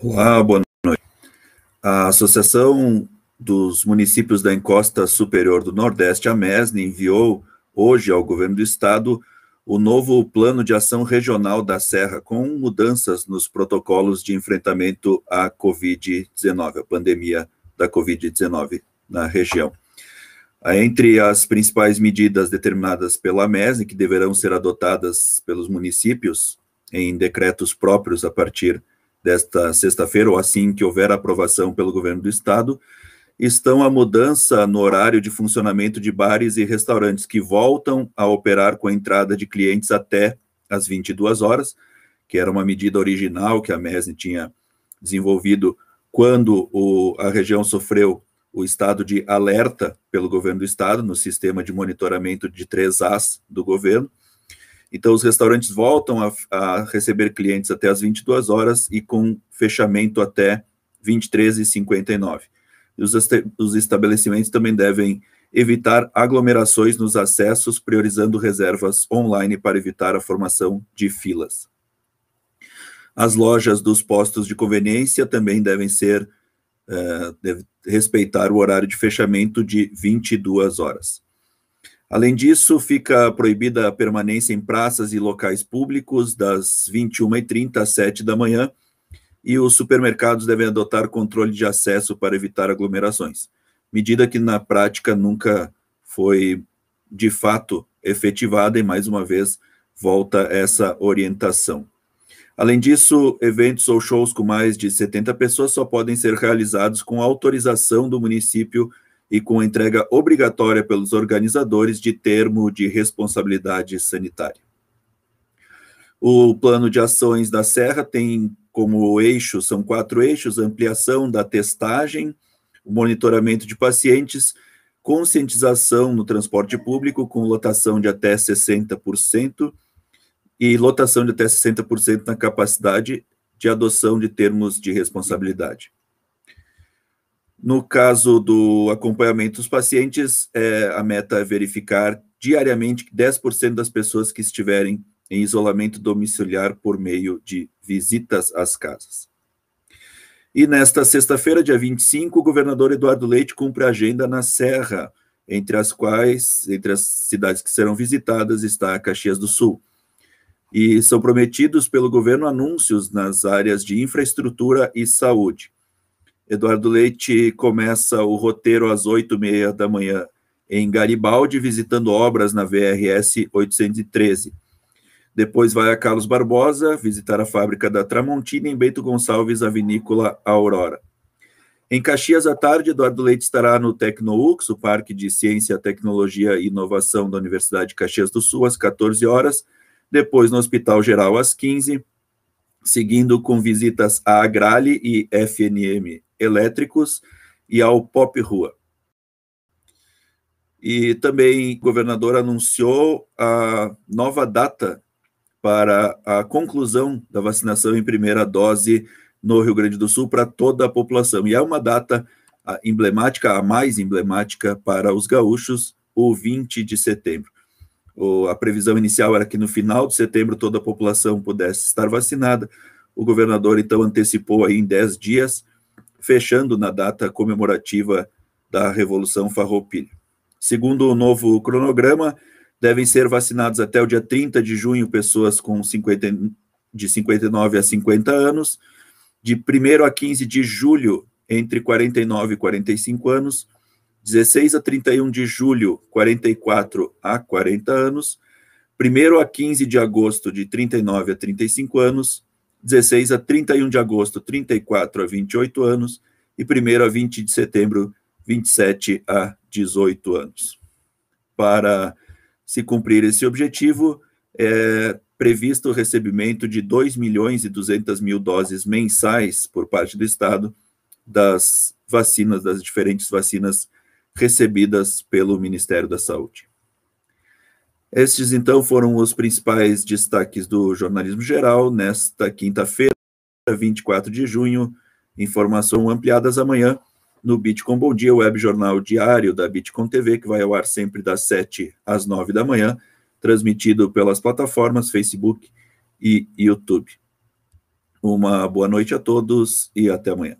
Olá, boa noite. A Associação dos Municípios da Encosta Superior do Nordeste, a MESN, enviou hoje ao governo do estado o novo Plano de Ação Regional da Serra, com mudanças nos protocolos de enfrentamento à Covid-19, a pandemia da Covid-19 na região. Entre as principais medidas determinadas pela MESN, que deverão ser adotadas pelos municípios em decretos próprios a partir desta sexta-feira, ou assim que houver aprovação pelo governo do estado, estão a mudança no horário de funcionamento de bares e restaurantes que voltam a operar com a entrada de clientes até às 22 horas, que era uma medida original que a MESN tinha desenvolvido quando o, a região sofreu o estado de alerta pelo governo do estado no sistema de monitoramento de 3As do governo. Então, os restaurantes voltam a, a receber clientes até as 22 horas e com fechamento até 23h59. Os, os estabelecimentos também devem evitar aglomerações nos acessos, priorizando reservas online para evitar a formação de filas. As lojas dos postos de conveniência também devem ser uh, deve respeitar o horário de fechamento de 22 horas. Além disso, fica proibida a permanência em praças e locais públicos das 21h30 às 7 da manhã, e os supermercados devem adotar controle de acesso para evitar aglomerações, medida que na prática nunca foi de fato efetivada e mais uma vez volta essa orientação. Além disso, eventos ou shows com mais de 70 pessoas só podem ser realizados com autorização do município e com entrega obrigatória pelos organizadores de termo de responsabilidade sanitária. O plano de ações da Serra tem como eixo, são quatro eixos, ampliação da testagem, monitoramento de pacientes, conscientização no transporte público com lotação de até 60%, e lotação de até 60% na capacidade de adoção de termos de responsabilidade. No caso do acompanhamento dos pacientes, é, a meta é verificar diariamente que 10% das pessoas que estiverem em isolamento domiciliar por meio de visitas às casas. E nesta sexta-feira, dia 25, o governador Eduardo Leite cumpre a agenda na Serra, entre as quais, entre as cidades que serão visitadas, está Caxias do Sul e são prometidos pelo governo anúncios nas áreas de infraestrutura e saúde. Eduardo Leite começa o roteiro às oito e meia da manhã em Garibaldi, visitando obras na VRS 813. Depois vai a Carlos Barbosa visitar a fábrica da Tramontina em Bento Gonçalves, a vinícola Aurora. Em Caxias à tarde, Eduardo Leite estará no TecnoUX, o Parque de Ciência, Tecnologia e Inovação da Universidade de Caxias do Sul, às 14 horas, depois no Hospital Geral às 15, seguindo com visitas à Agrale e FNM Elétricos e ao Pop Rua. E também o governador anunciou a nova data para a conclusão da vacinação em primeira dose no Rio Grande do Sul para toda a população. E é uma data emblemática, a mais emblemática para os gaúchos, o 20 de setembro. A previsão inicial era que no final de setembro toda a população pudesse estar vacinada. O governador então antecipou aí em 10 dias, fechando na data comemorativa da Revolução Farroupilha. Segundo o novo cronograma, devem ser vacinados até o dia 30 de junho pessoas com 50, de 59 a 50 anos, de 1 a 15 de julho entre 49 e 45 anos, 16 a 31 de julho, 44 a 40 anos, 1 a 15 de agosto, de 39 a 35 anos, 16 a 31 de agosto, 34 a 28 anos, e 1 a 20 de setembro, 27 a 18 anos. Para se cumprir esse objetivo, é previsto o recebimento de 2 milhões e 200 mil doses mensais por parte do Estado das vacinas, das diferentes vacinas recebidas pelo Ministério da Saúde. Estes, então, foram os principais destaques do jornalismo geral nesta quinta-feira, 24 de junho. Informação ampliadas amanhã no Bitcom Bom Dia, web jornal diário da Bitcom TV, que vai ao ar sempre das 7 às 9 da manhã, transmitido pelas plataformas Facebook e YouTube. Uma boa noite a todos e até amanhã.